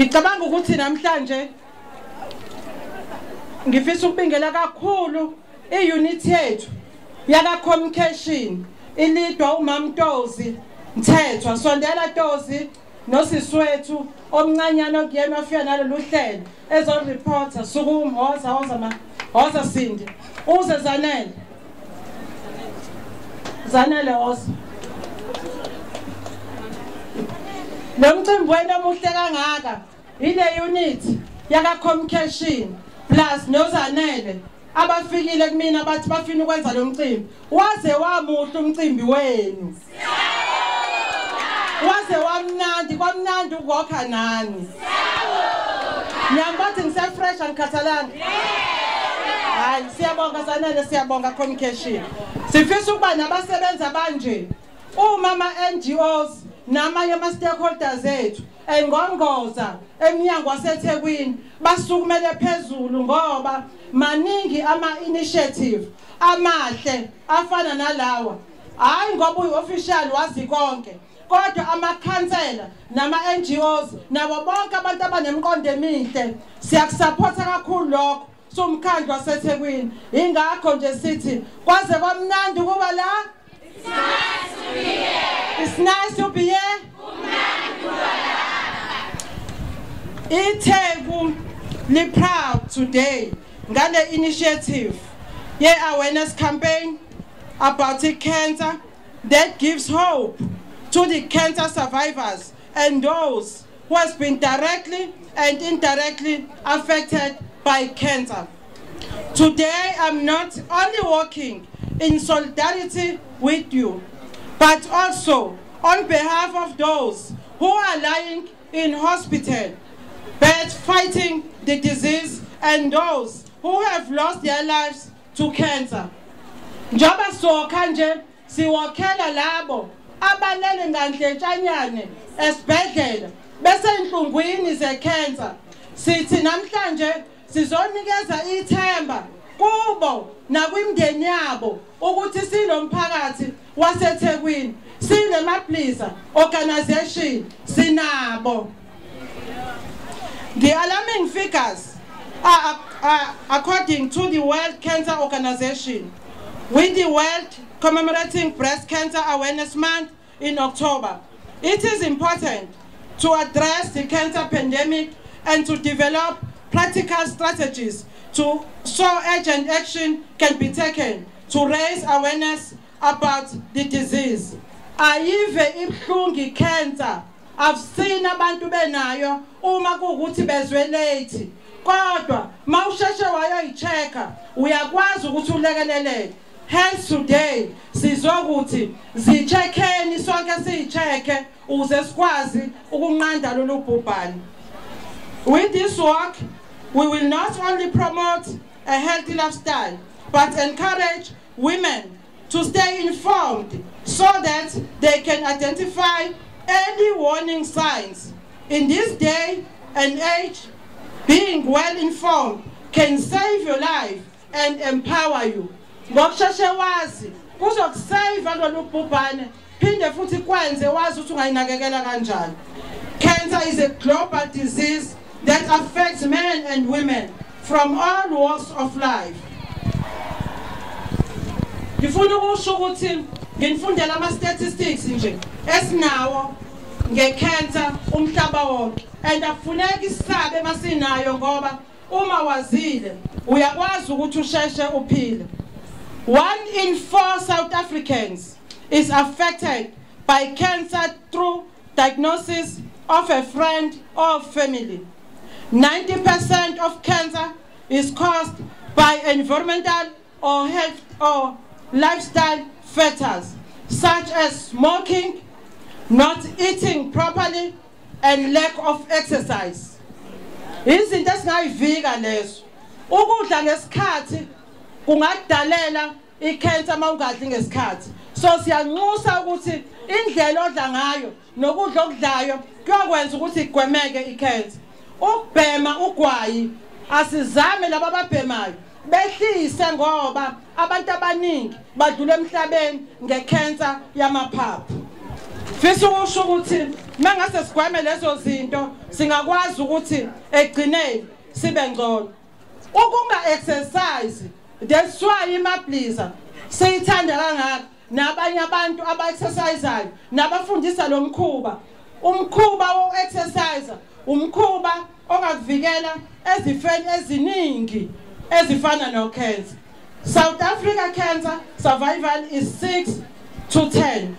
ngicabanga ukuthi namhlanje ngifisa ukubingela kakhulu i-unit yethu yaka communication ilidwa umamntozi Mthethwa. Sondela Tozi nosiswethu omncanyana okuyena ofika nalolu hlelo ezoreporta sukumhoza hoza ma hoza Sindi. Uze Zanele. Zanele hoza lo mcimbi wena omuhle kangaka? Ile unit yaka communication plus nozanele abafikile kumina bathi bafina ukwenza lo mcimbi. Waze wamuhle umcimbi wenu. Waze wamnandi kwamnandi ukwakha nani? Nyambathi ngisefresh angikhathalanga. Hayi siyabonga sanele siyabonga communication sifisa ukuba nabasebenzi abanje uma ama-NGOs namanye ama-stakeholders ethu engqongqoza emnyango waseThekwini. Basukumele phezulu ngoba maningi ama-initiative amahle afana nalawa. Hayi ngoba uyi-official wazi konke kodwa amakhansela nama-NGOs nabo bonke abantu abanemqondo emihle. Siyakusupporta kakhulu lokho somkhandlu waseThekwini. Ingakho nje sithi kwaze kwamnandi kuba la. It's nice to be here. Itheku li proud today ngale initiative ye awareness campaign about cancer that gives hope to the cancer survivors and those who has been directly and indirectly affected by cancer. Today I'm not only working in solidarity with you, but also on behalf of those who are lying in hospital but fighting the disease and those who have lost their lives to cancer. Njoba sokha nje siwakhela labo abalele ngandletshanyane esibhedlela bese inhlungwini zecancer. Sithi namhlanje sizonikeza ithemba kubo nakwimndeni yabo ukuthi sinomphakathi waseThekwini sinemaplisa organization sinabo The alarming figures are, are according to the World Cancer Organization, with the World commemorating Breast Cancer Awareness Month in October. It is important to address the cancer pandemic and to develop practical strategies to so urgent action can be taken to raise awareness about the disease. Ayive ibhlungi cancer I've seen abantu benayo uma kuwukuthi bezwe late kodwa mawusheshe wayoyichecka uyakwazi ukuthi ulekeleleke Hence today sizokuthi zicheckeni sonke siyichecke ukuze sikwazi ukunqanda lolu bhubhane With this work we will not only promote a healthy lifestyle but encourage women to stay informed so that they can identify early warning signs. In this day and age, being well informed can save your life and empower you. Ngokusheshe wazi kuzokusave lolu bhubhane phinde futhi kwenze wazi ukuthi ungayinakekela kanjani. Cancer is a global disease that affects men and women from all walks of life. Ngifuna ukusho ukuthi nginifundela ama statistics nje esinawo ngecancer umhlaba wonke. And masinayo ngoba uma wazile uyakwazi ukuthi usheshe uphile. One in four South Africans is affected by cancer through diagnosis of a friend or family. 90% of cancer is caused by environmental or health or lifestyle factors such as smoking not eating properly and lack of exercise. Izinto esingayivika lezo. Ukudla ngesikhathi kungakudalela icancer mawungadli ngesikhathi. So siyanxusa ukuthi indlela odla ngayo nokudla okudlayo kuyokwenza ukuthi igwemeke icancer. Ukubhema ugwayi asizame laba ababhemayo. Behlise ngoba abantu abaningi badlula emhlabeni ngecancer yamaphaphu. Fisa ukusho ukuthi mangase sigweme lezo zinto singakwazi ukuthi egcineni sibe ngcono. Ukunga exercise that's why imabliza siyithanda kangaka. Nabanye abantu aba-exercisayo nabafundisa lo mkhuba. Umkhuba wo-exercise umkhuba ongakuvikela ezifeni eziningi ezifana no-cancer. South africa cancer survival is 6 to 10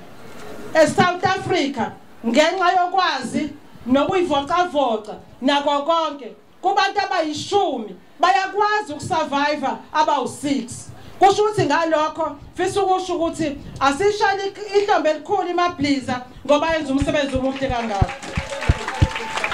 eSouth Africa ngenxa yokwazi nokuyivocavoca nako konke kubantu abayishumi bayakwazi ukusurvive abawu6 kusho ukuthi ngalokho fisa ukusho ukuthi asishali ihlombe elikhulu imabliza ngoba yenza umsebenzi omuhle kangaka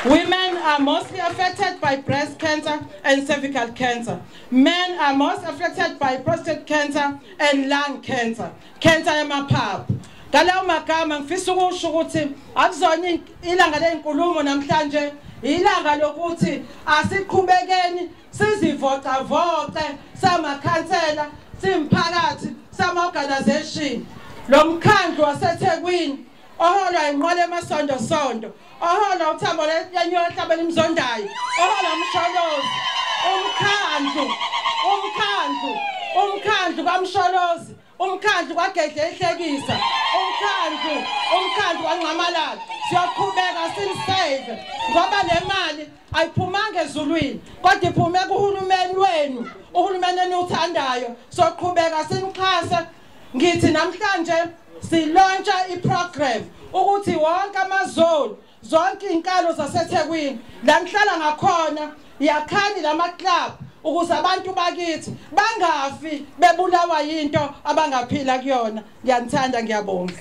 Women are mostly affected by breast cancer and cervical cancer. Men are most affected by prostate cancer and lung cancer, cancer yamaphaphu. Ngalawo magama ngifisa ukusho ukuthi akuzona ilanga lenkulumo namhlanje ilanga lokuthi asiqhubekeni sizivocavoce samakhansela simphakathi sama-organization. Lo mkhandlu wasethekwini oholwa inqola emasonto sonto oholwa uthambo lenyoka ehlabeni imzondayo oholwa umsholozi umkhandlu umkhandlu. Umkhandlu kamsholozi umkhandlu kwagedle ehlekisa umkhandlu umkhandlu kwanqamalala siyoqhubeka sinisave ngoba le mali ayiphumanga ezulwini kodwa iphume kuhulumeni wenu uhulumeni eniwuthandayo soqhubeka sinixhase ngithi namhlanje silontsha iprogram ukuthi wonke amazone zonke inkalo zasethekwini la ngihlala ngakhona yakhani lama-club. Ukuze abantu bakithi bangafi bebulawa yinto abangaphila kuyona. Ngiyanithanda ngiyabonga.